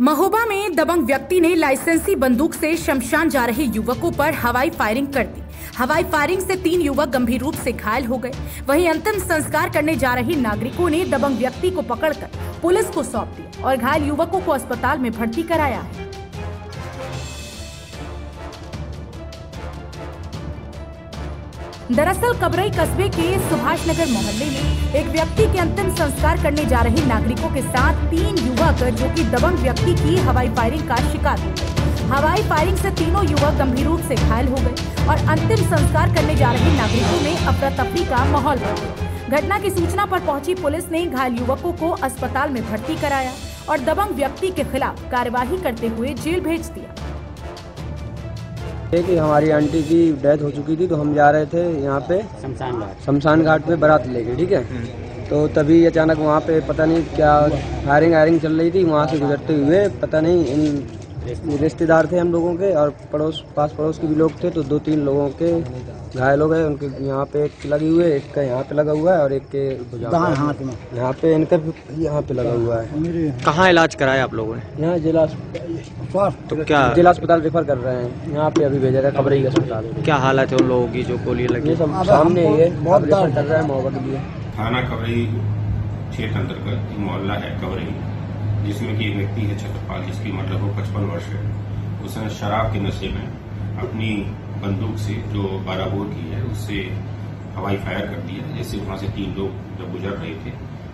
महोबा में दबंग व्यक्ति ने लाइसेंसी बंदूक से शमशान जा रहे युवकों पर हवाई फायरिंग कर दी। हवाई फायरिंग से तीन युवक गंभीर रूप से घायल हो गए। वहीं अंतिम संस्कार करने जा रहे नागरिकों ने दबंग व्यक्ति को पकड़कर पुलिस को सौंप दिया और घायल युवकों को अस्पताल में भर्ती कराया है। दरअसल कबरई कस्बे के सुभाष नगर मोहल्ले में एक व्यक्ति के अंतिम संस्कार करने जा रहे नागरिकों के साथ तीन युवक, जो कि दबंग व्यक्ति की हवाई फायरिंग का शिकार हो गए। हवाई फायरिंग से तीनों युवक गंभीर रूप से घायल हो गए और अंतिम संस्कार करने जा रहे नागरिकों में अफरा तफरी का माहौल बन गया। घटना की सूचना पर पहुँची पुलिस ने घायल युवकों को अस्पताल में भर्ती कराया और दबंग व्यक्ति के खिलाफ कार्यवाही करते हुए जेल भेज दिया। है कि हमारी आंटी की डेथ हो चुकी थी तो हम जा रहे थे यहाँ पे शमशान घाट शमशान घाट पे बारात लेके ठीक है? तो तभी अचानक वहाँ पे पता नहीं क्या फायरिंग वायरिंग चल रही थी वहाँ से गुजरते हुए पता नहीं इन रिश्तेदार थे हम लोगों के और पड़ोस पास पड़ोस के भी लोग थे तो दो तीन लोगों के घायल हो गए। उनके यहाँ पे एक लगी हुए एक का यहाँ पे लगा हुआ है और एक के हाथ में? यहाँ पे इनका भी यहाँ पे लगा हुआ है। कहाँ इलाज कराया आप लोगों ने? यहाँ जिला तो क्या जिला अस्पताल रेफर कर रहे हैं। यहाँ पे अभी भेजा था खबरई अस्पताल। क्या हालत है उन लोगों की जो गोली लगी? सब सामने ही है। बहुत कर रहे हैं मोहब्बत थाना कवरई क्षेत्र अंतर्गत मोहल्ला है कवरई जिसमें कि एक व्यक्ति है छत्रपाल, जिसकी उम्र लगभग पचपन वर्ष है। उसने शराब के नशे में अपनी बंदूक से जो बारह बोर की है, उससे हवाई फायर कर दिया जैसे वहाँ से तीन लोग जब गुजर रहे थे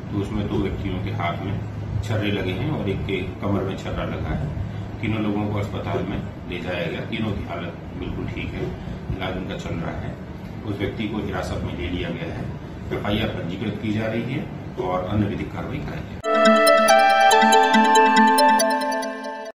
तो उसमें दो व्यक्तियों के हाथ में छर्रे लगे हैं और एक के कमर में छर्रा लगा है। तीनों लोगों को अस्पताल में ले जाया गया। तीनों की हालत बिल्कुल ठीक है, इलाज उनका चल रहा है। उस व्यक्ति को हिरासत में ले लिया गया है। एफ़ एफआईआर पंजीकृत की जा रही है और अन्य विधिक कार्रवाई कराई जाए